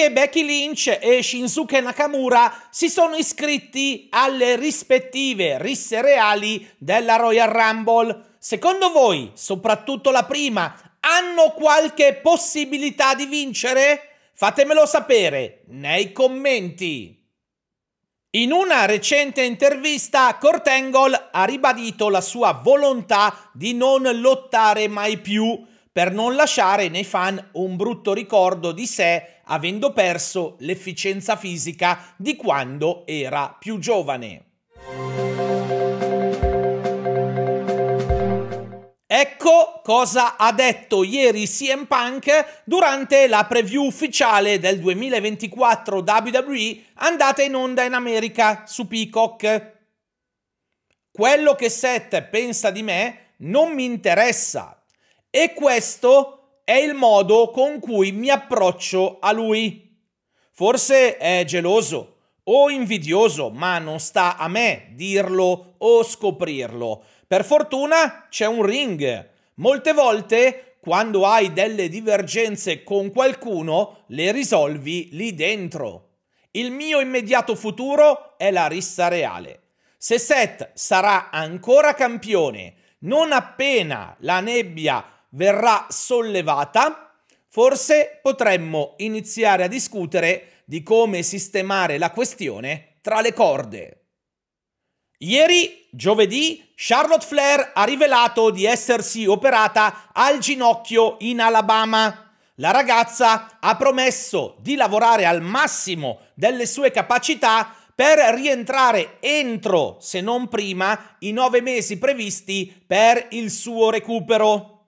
Anche Becky Lynch e Shinsuke Nakamura si sono iscritti alle rispettive risse reali della Royal Rumble. Secondo voi, soprattutto la prima, hanno qualche possibilità di vincere? Fatemelo sapere nei commenti. In una recente intervista, Angle ha ribadito la sua volontà di non lottare mai più per non lasciare nei fan un brutto ricordo di sé avendo perso l'efficienza fisica di quando era più giovane. Ecco cosa ha detto ieri CM Punk durante la preview ufficiale del 2024 WWE andata in onda in America su Peacock. Quello che Seth pensa di me non mi interessa e questo è il modo con cui mi approccio a lui. Forse è geloso o invidioso, ma non sta a me dirlo o scoprirlo. Per fortuna c'è un ring. Molte volte, quando hai delle divergenze con qualcuno, le risolvi lì dentro. Il mio immediato futuro è la rissa reale. Se Seth sarà ancora campione non appena la nebbia verrà sollevata, forse potremmo iniziare a discutere di come sistemare la questione tra le corde. Ieri, giovedì, Charlotte Flair ha rivelato di essersi operata al ginocchio in Alabama. La ragazza ha promesso di lavorare al massimo delle sue capacità per rientrare entro, se non prima, i nove mesi previsti per il suo recupero.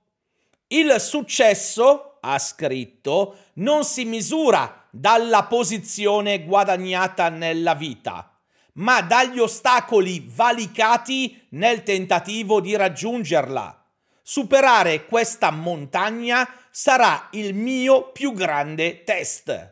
Il successo, ha scritto, non si misura dalla posizione guadagnata nella vita ma dagli ostacoli valicati nel tentativo di raggiungerla. Superare questa montagna sarà il mio più grande test.